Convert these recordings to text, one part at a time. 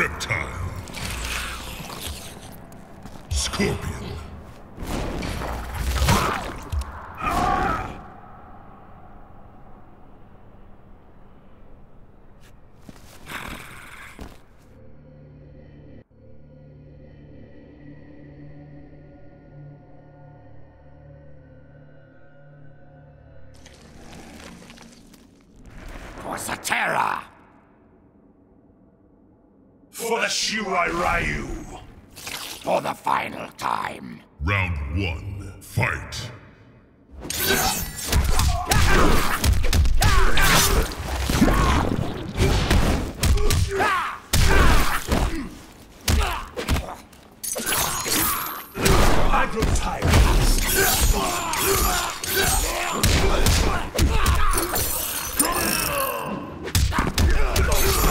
Reptile. Scorpion. was! For the Shirai Ryu. For the final time. Round one, fight. I grow tired.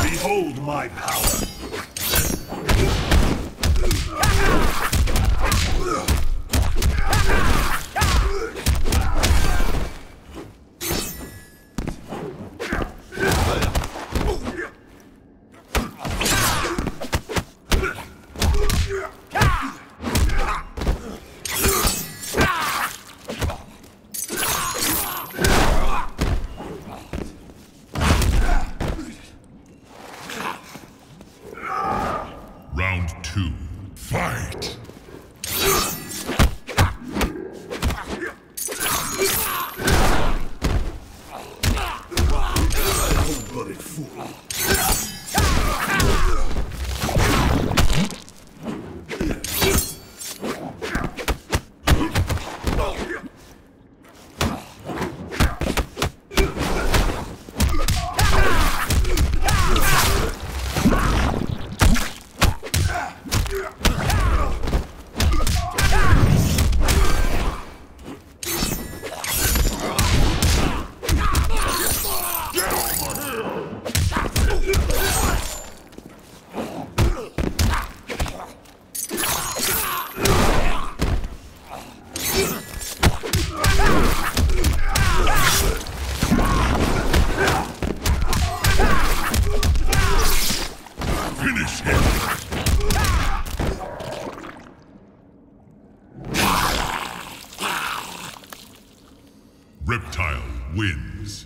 Behold my power. Round two, fight. Cold-blooded fool. Reptile wins.